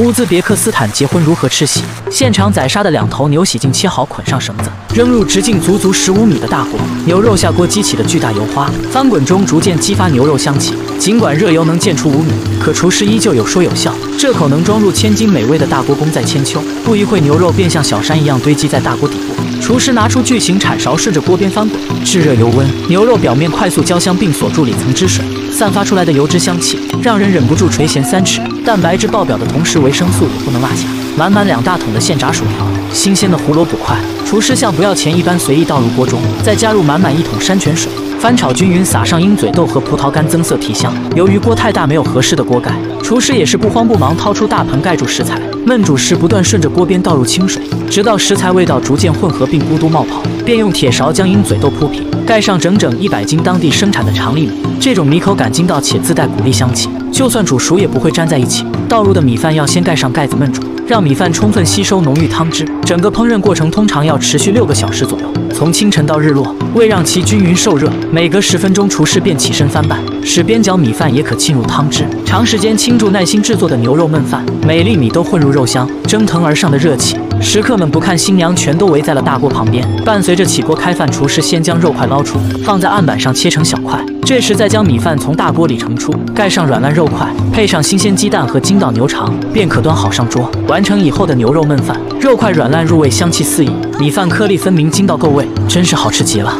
乌兹别克斯坦结婚如何吃席？现场宰杀的两头牛洗净切好，捆上绳子，扔入直径足足十五米的大锅。牛肉下锅激起的巨大油花，翻滚中逐渐激发牛肉香气。尽管热油能溅出五米，可厨师依旧有说有笑。这口能装入千斤美味的大锅功在千秋。不一会，牛肉便像小山一样堆积在大锅底部。厨师拿出巨型铲勺，顺着锅边翻滚，炙热油温，牛肉表面快速焦香，并锁住里层汁水，散发出来的油脂香气让人忍不住垂涎三尺。蛋白质爆表的同时，维生素也不能落下。满满两大桶的现炸薯条，新鲜的胡萝卜块，厨师像不要钱一般随意倒入锅中，再加入满满一桶山泉水，翻炒均匀，撒上鹰嘴豆和葡萄干增色提香。由于锅太大，没有合适的锅盖，厨师也是不慌不忙，掏出大盆盖住食材，焖煮时不断顺着锅边倒入清水，直到食材味道逐渐混合并咕嘟冒泡，便用铁勺将鹰嘴豆铺平，盖上整整一百斤当地生产的长粒米。这种米口感筋道且自带谷粒香气，就算煮熟也不会粘在一起。倒入的米饭要先盖上盖子焖煮。让米饭充分吸收浓郁汤汁，整个烹饪过程通常要持续六个小时左右，从清晨到日落。为让其均匀受热，每隔十分钟厨师便起身翻拌，使边角米饭也可浸入汤汁。长时间倾注耐心制作的牛肉焖饭，每粒米都混入肉香，蒸腾而上的热气。食客们不看新娘，全都围在了大锅旁边。伴随着起锅开饭，厨师先将肉块捞出，放在案板上切成小块。这时再将米饭从大锅里盛出，盖上软烂肉块，配上新鲜鸡蛋和筋道牛肠，便可端好上桌。完完成以后的牛肉焖饭，肉块软烂入味，香气四溢，米饭颗粒分明，筋道够味，真是好吃极了。